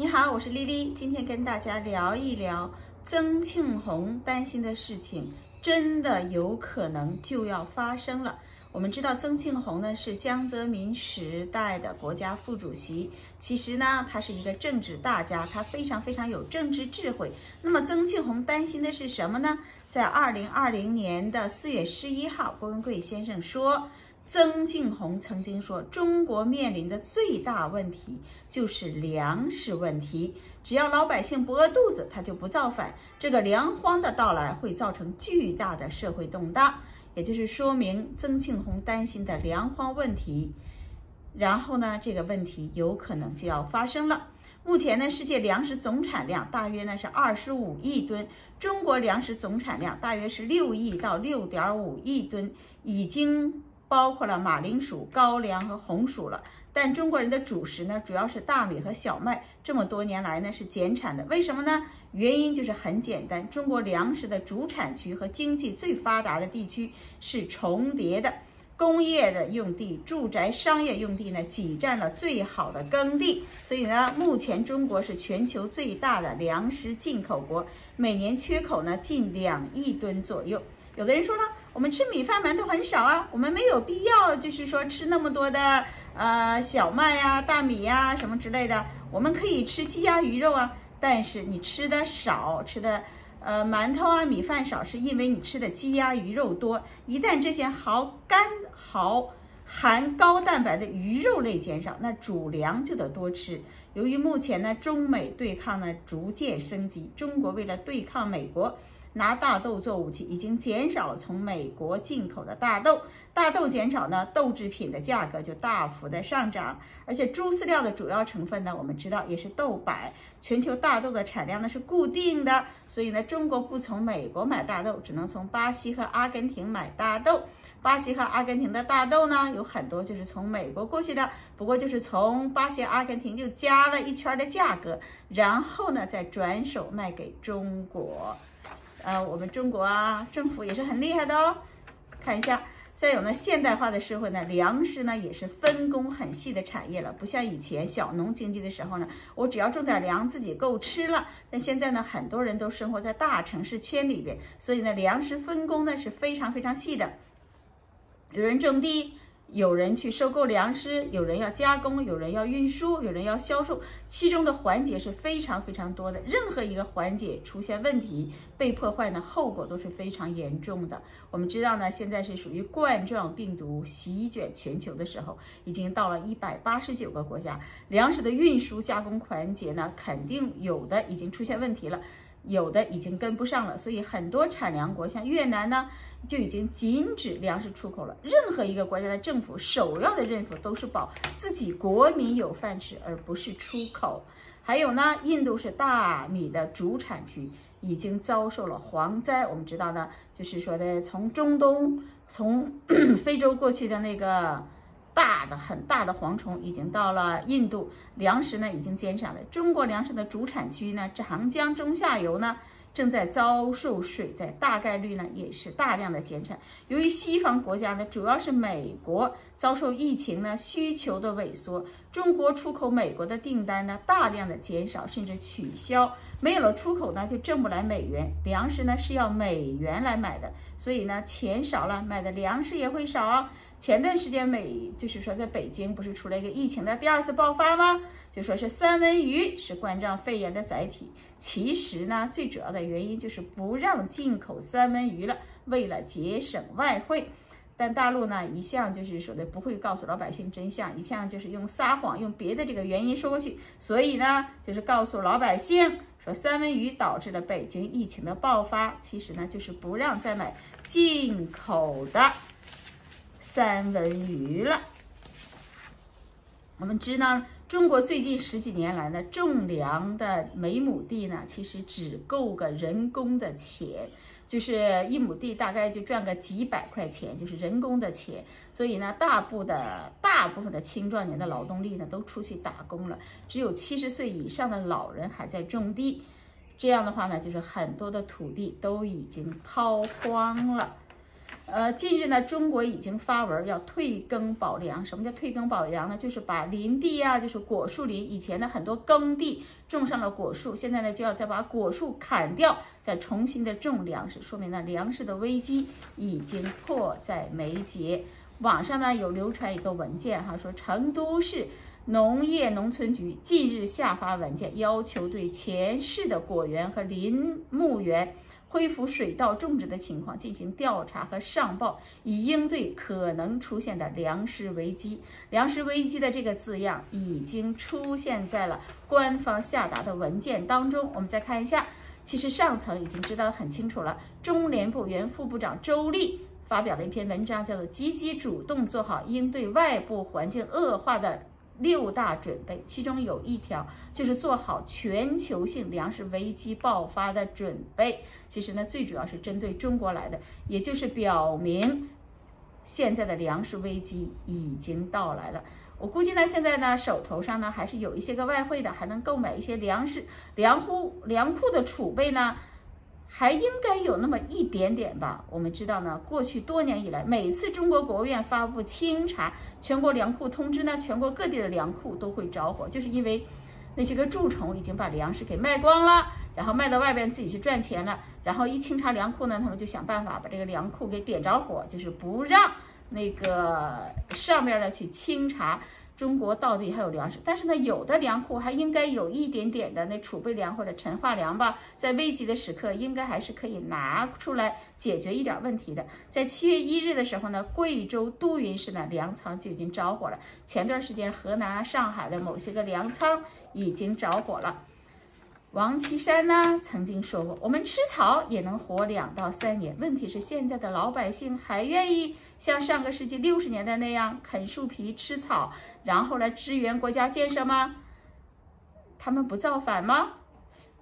你好，我是丽丽，今天跟大家聊一聊曾庆红担心的事情，真的有可能就要发生了。我们知道曾庆红呢是江泽民时代的国家副主席，其实呢他是一个政治大家，他非常非常有政治智慧。那么曾庆红担心的是什么呢？在二零二零年的四月十一号，郭文贵先生说。曾庆红曾经说：“中国面临的最大问题就是粮食问题，只要老百姓不饿肚子，他就不造反。这个粮荒的到来会造成巨大的社会动荡，也就是说明曾庆红担心的粮荒问题。然后呢，这个问题有可能就要发生了。目前呢，世界粮食总产量大约呢是二十五亿吨，中国粮食总产量大约是六亿到六点五亿吨，已经。”包括了马铃薯、高粱和红薯了，但中国人的主食呢，主要是大米和小麦。这么多年来呢，是减产的。为什么呢？原因就是很简单，中国粮食的主产区和经济最发达的地区是重叠的，工业的用地、住宅、商业用地呢，挤占了最好的耕地。所以呢，目前中国是全球最大的粮食进口国，每年缺口呢近两亿吨左右。有的人说了，我们吃米饭馒头很少啊，我们没有必要，就是说吃那么多的呃小麦呀、大米呀什么之类的，我们可以吃鸡鸭鱼肉啊。但是你吃的少，吃的呃馒头啊、米饭少，是因为你吃的鸡鸭鱼肉多。一旦这些好干好含高蛋白的鱼肉类减少，那主粮就得多吃。由于目前呢中美对抗呢逐渐升级，中国为了对抗美国。拿大豆做武器，已经减少了从美国进口的大豆。大豆减少呢，豆制品的价格就大幅的上涨。而且猪饲料的主要成分呢，我们知道也是豆柏。全球大豆的产量呢是固定的，所以呢，中国不从美国买大豆，只能从巴西和阿根廷买大豆。巴西和阿根廷的大豆呢，有很多就是从美国过去的，不过就是从巴西、阿根廷就加了一圈的价格，然后呢再转手卖给中国。呃，我们中国啊，政府也是很厉害的哦。看一下，再有呢，现代化的社会呢，粮食呢也是分工很细的产业了，不像以前小农经济的时候呢，我只要种点粮自己够吃了。但现在呢，很多人都生活在大城市圈里边，所以呢，粮食分工呢是非常非常细的。有人种地。有人去收购粮食，有人要加工，有人要运输，有人要销售，其中的环节是非常非常多的。任何一个环节出现问题、被破坏呢，后果都是非常严重的。我们知道呢，现在是属于冠状病毒席卷全球的时候，已经到了一百八十九个国家，粮食的运输加工环节呢，肯定有的已经出现问题了。有的已经跟不上了，所以很多产粮国像越南呢，就已经禁止粮食出口了。任何一个国家的政府首要的任务都是保自己国民有饭吃，而不是出口。还有呢，印度是大米的主产区，已经遭受了蝗灾。我们知道呢，就是说的从中东、从 非洲过去的那个。大的很大的蝗虫已经到了印度，粮食呢已经减少了。中国粮食的主产区呢，长江中下游呢正在遭受水灾，大概率呢也是大量的减产。由于西方国家呢，主要是美国遭受疫情呢需求的萎缩，中国出口美国的订单呢大量的减少甚至取消，没有了出口呢就挣不来美元，粮食呢是要美元来买的，所以呢钱少了，买的粮食也会少。前段时间美就是说，在北京不是出了一个疫情的第二次爆发吗？就说是三文鱼是冠状肺炎的载体。其实呢，最主要的原因就是不让进口三文鱼了，为了节省外汇。但大陆呢，一向就是说的不会告诉老百姓真相，一向就是用撒谎，用别的这个原因说过去。所以呢，就是告诉老百姓说三文鱼导致了北京疫情的爆发。其实呢，就是不让再买进口的。三文鱼了。我们知道，中国最近十几年来呢，种粮的每亩地呢，其实只够个人工的钱，就是一亩地大概就赚个几百块钱，就是人工的钱。所以呢，大部的大部分的青壮年的劳动力呢，都出去打工了，只有七十岁以上的老人还在种地。这样的话呢，就是很多的土地都已经抛荒了。呃，近日呢，中国已经发文要退耕保粮。什么叫退耕保粮呢？就是把林地啊，就是果树林，以前的很多耕地种上了果树，现在呢就要再把果树砍掉，再重新的种粮食，说明呢粮食的危机已经迫在眉睫。网上呢有流传一个文件哈，说成都市农业农村局近日下发文件，要求对全市的果园和林木园。恢复水稻种植的情况进行调查和上报，以应对可能出现的粮食危机。粮食危机的这个字样已经出现在了官方下达的文件当中。我们再看一下，其实上层已经知道得很清楚了。中联部原副部长周立发表了一篇文章，叫做《积极主动做好应对外部环境恶化的》。六大准备，其中有一条就是做好全球性粮食危机爆发的准备。其实呢，最主要是针对中国来的，也就是表明现在的粮食危机已经到来了。我估计呢，现在呢手头上呢还是有一些个外汇的，还能购买一些粮食、粮库、粮库的储备呢。还应该有那么一点点吧。我们知道呢，过去多年以来，每次中国国务院发布清查全国粮库通知呢，全国各地的粮库都会着火，就是因为那些个蛀虫已经把粮食给卖光了，然后卖到外边自己去赚钱了。然后一清查粮库呢，他们就想办法把这个粮库给点着火，就是不让那个上面呢去清查。中国到底还有粮食，但是呢，有的粮库还应该有一点点的那储备粮或者陈化粮吧，在危急的时刻，应该还是可以拿出来解决一点问题的。在七月一日的时候呢，贵州都匀市呢粮仓就已经着火了。前段时间，河南、上海的某些个粮仓已经着火了。王岐山呢曾经说过，我们吃草也能活两到三年，问题是现在的老百姓还愿意像上个世纪六十年代那样啃树皮、吃草。然后来支援国家建设吗？他们不造反吗？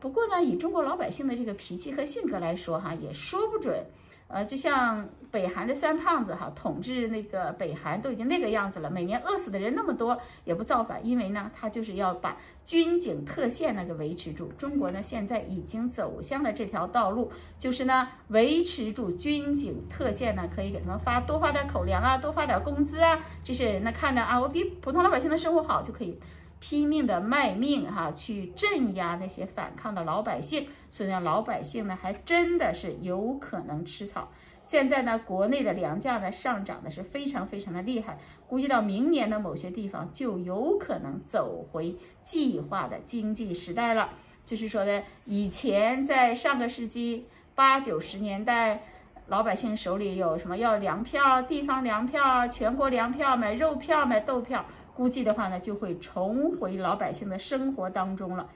不过呢，以中国老百姓的这个脾气和性格来说，哈，也说不准。呃，就像北韩的三胖子哈，统治那个北韩都已经那个样子了，每年饿死的人那么多，也不造反，因为呢，他就是要把军警特线那个维持住。中国呢，现在已经走向了这条道路，就是呢，维持住军警特线呢，可以给他们发多发点口粮啊，多发点工资啊，这些人呢看着啊，我比普通老百姓的生活好，就可以。拼命的卖命哈，去镇压那些反抗的老百姓，所以呢，老百姓呢还真的是有可能吃草。现在呢，国内的粮价呢上涨的是非常非常的厉害，估计到明年的某些地方就有可能走回计划的经济时代了。就是说呢，以前在上个世纪八九十年代，老百姓手里有什么要粮票、地方粮票、全国粮票、买肉票、买豆票。估计的话呢，就会重回老百姓的生活当中了。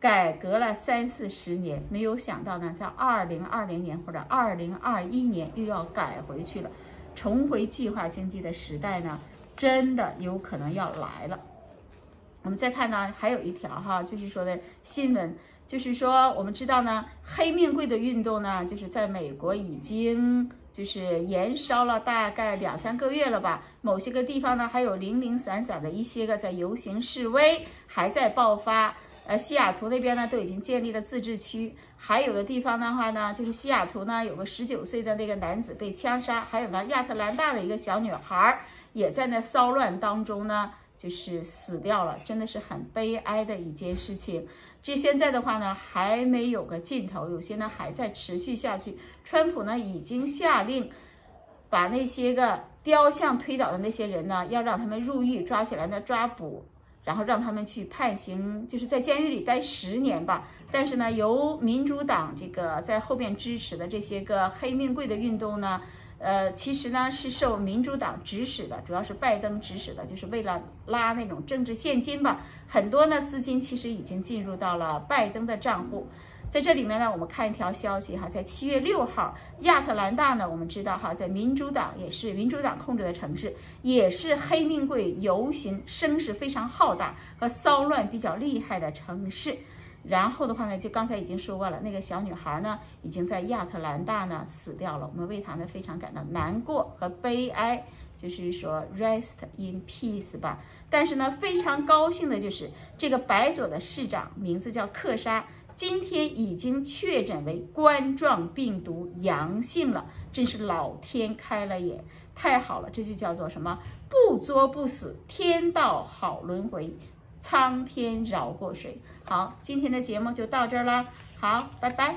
改革了三四十年，没有想到呢，在二零二零年或者二零二一年又要改回去了，重回计划经济的时代呢，真的有可能要来了。我们再看呢，还有一条哈，就是说的新闻，就是说我们知道呢，黑命贵的运动呢，就是在美国已经。就是延烧了大概两三个月了吧，某些个地方呢还有零零散散的一些个在游行示威，还在爆发。呃，西雅图那边呢都已经建立了自治区，还有的地方的话呢，就是西雅图呢有个十九岁的那个男子被枪杀，还有呢亚特兰大的一个小女孩也在那骚乱当中呢，就是死掉了，真的是很悲哀的一件事情。这现在的话呢，还没有个尽头，有些呢还在持续下去。川普呢已经下令，把那些个雕像推倒的那些人呢，要让他们入狱，抓起来呢抓捕，然后让他们去判刑，就是在监狱里待十年吧。但是呢，由民主党这个在后面支持的这些个黑命贵的运动呢。呃，其实呢是受民主党指使的，主要是拜登指使的，就是为了拉那种政治现金吧。很多呢资金其实已经进入到了拜登的账户。在这里面呢，我们看一条消息哈，在七月六号，亚特兰大呢，我们知道哈，在民主党也是民主党控制的城市，也是黑命贵游行声势非常浩大和骚乱比较厉害的城市。然后的话呢，就刚才已经说过了，那个小女孩呢，已经在亚特兰大呢死掉了，我们为她呢非常感到难过和悲哀，就是说 rest in peace 吧，但是呢，非常高兴的就是这个白左的市长，名字叫克沙，今天已经确诊为冠状病毒阳性了，真是老天开了眼。太好了，这就叫做什么？不作不死，天道好轮回。苍天饶过谁。好今天的节目就到这儿啦。好拜拜。